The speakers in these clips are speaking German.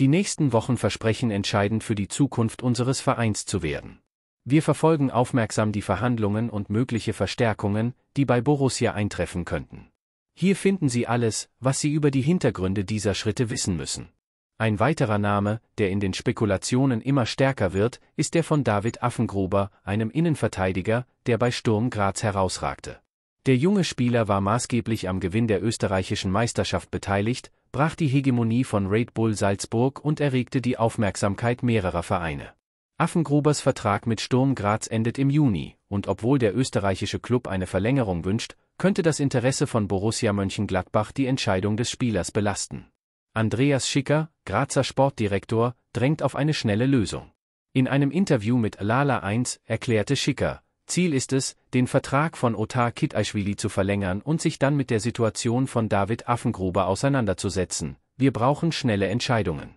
Die nächsten Wochen versprechen entscheidend für die Zukunft unseres Vereins zu werden. Wir verfolgen aufmerksam die Verhandlungen und mögliche Verstärkungen, die bei Borussia eintreffen könnten. Hier finden Sie alles, was Sie über die Hintergründe dieser Schritte wissen müssen. Ein weiterer Name, der in den Spekulationen immer stärker wird, ist der von David Affengruber, einem Innenverteidiger, der bei Sturm Graz herausragte. Der junge Spieler war maßgeblich am Gewinn der österreichischen Meisterschaft beteiligt, brach die Hegemonie von Red Bull Salzburg und erregte die Aufmerksamkeit mehrerer Vereine. Affengrubers Vertrag mit Sturm Graz endet im Juni, und obwohl der österreichische Klub eine Verlängerung wünscht, könnte das Interesse von Borussia Mönchengladbach die Entscheidung des Spielers belasten. Andreas Schicker, Grazer Sportdirektor, drängt auf eine schnelle Lösung. In einem Interview mit Lala 1 erklärte Schicker, Ziel ist es, den Vertrag von Otar Kitaishvili zu verlängern und sich dann mit der Situation von David Affengruber auseinanderzusetzen. Wir brauchen schnelle Entscheidungen.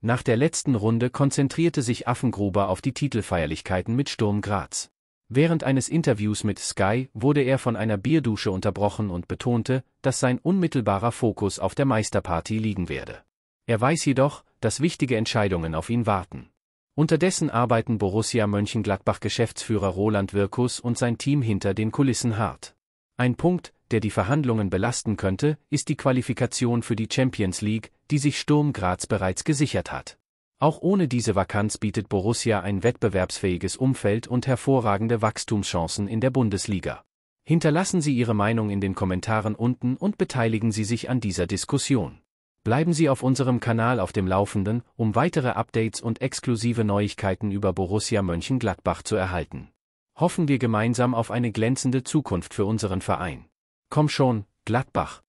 Nach der letzten Runde konzentrierte sich Affengruber auf die Titelfeierlichkeiten mit Sturm Graz. Während eines Interviews mit Sky wurde er von einer Bierdusche unterbrochen und betonte, dass sein unmittelbarer Fokus auf der Meisterparty liegen werde. Er weiß jedoch, dass wichtige Entscheidungen auf ihn warten. Unterdessen arbeiten Borussia Mönchengladbach-Geschäftsführer Roland Wirkus und sein Team hinter den Kulissen hart. Ein Punkt, der die Verhandlungen belasten könnte, ist die Qualifikation für die Champions League, die sich Sturm Graz bereits gesichert hat. Auch ohne diese Vakanz bietet Borussia ein wettbewerbsfähiges Umfeld und hervorragende Wachstumschancen in der Bundesliga. Hinterlassen Sie Ihre Meinung in den Kommentaren unten und beteiligen Sie sich an dieser Diskussion. Bleiben Sie auf unserem Kanal auf dem Laufenden, um weitere Updates und exklusive Neuigkeiten über Borussia Mönchengladbach zu erhalten. Hoffen wir gemeinsam auf eine glänzende Zukunft für unseren Verein. Komm schon, Gladbach!